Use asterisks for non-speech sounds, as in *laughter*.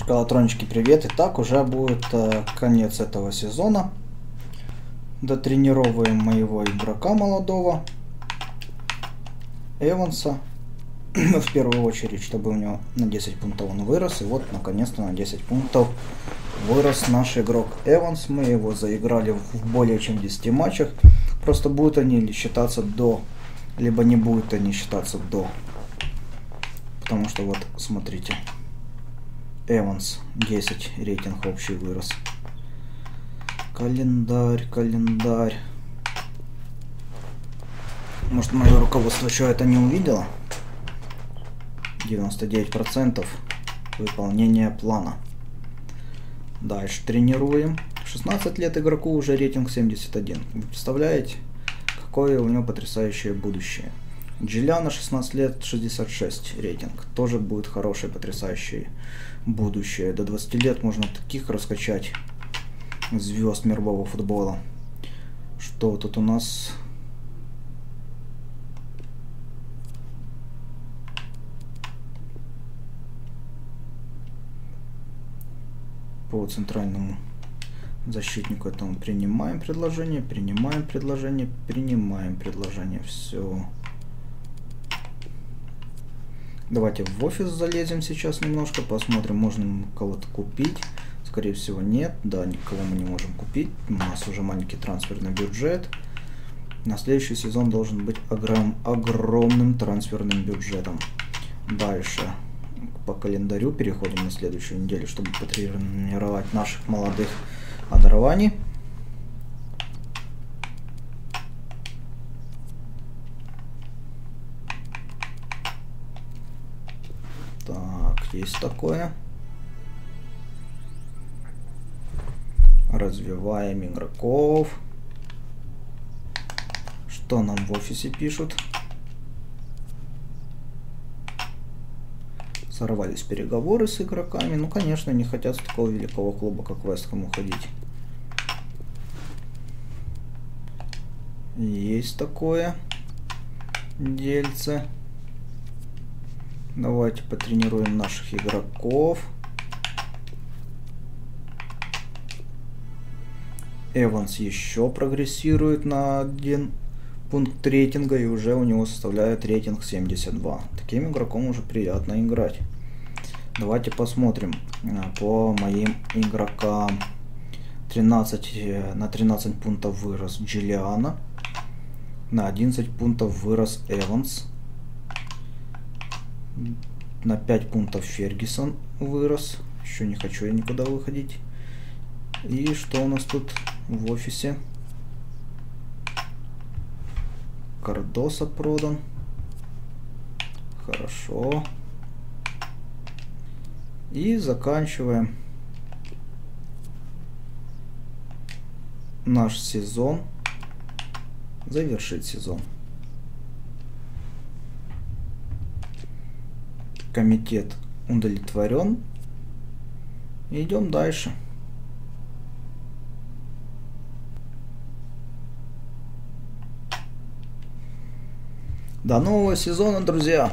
Шкалатрончики, привет! Итак, уже будет э, конец этого сезона. Дотренировываем моего игрока молодого, Эванса. *clears throat* В первую очередь, чтобы у него на 10 пунктов он вырос. И вот, наконец-то, на 10 пунктов вырос наш игрок Эванс. Мы его заиграли в более чем 10 матчах. Просто будут они считаться до, либо не будут они считаться до. Потому что вот, смотрите. Эванс 10 рейтинг общий вырос. Календарь, календарь. Может мое руководство что это не увидело? 99% выполнения плана. Дальше тренируем. 16 лет игроку уже рейтинг 71. Вы представляете, какое у него потрясающее будущее. Джиляна 16 лет 66 рейтинг. Тоже будет хорошее, потрясающее будущее. До 20 лет можно таких раскачать звезд мирового футбола. Что тут у нас? По центральному защитнику этому принимаем предложение, принимаем предложение, принимаем предложение. Все. Давайте в офис залезем сейчас немножко, посмотрим, можно кого-то купить. Скорее всего нет, да, никого мы не можем купить. У нас уже маленький трансферный бюджет. На следующий сезон должен быть огром огромным трансферным бюджетом. Дальше по календарю переходим на следующую неделю, чтобы потренировать наших молодых одарований. Есть такое. Развиваем игроков. Что нам в офисе пишут? Сорвались переговоры с игроками. Ну, конечно, не хотят с такого великого клуба, как Вестхэм, уходить. Есть такое дельце. Давайте потренируем наших игроков. Эванс еще прогрессирует на один пункт рейтинга и уже у него составляет рейтинг 72. Таким игроком уже приятно играть. Давайте посмотрим а, по моим игрокам. 13, э, на 13 пунктов вырос Джиллиана. На 11 пунктов вырос Эванс. На 5 пунктов Фергюсон вырос. Еще не хочу я никуда выходить. И что у нас тут в офисе? Кардоса продан. Хорошо. И заканчиваем наш сезон. Завершить сезон. Комитет удовлетворен. Идем дальше. До нового сезона, друзья!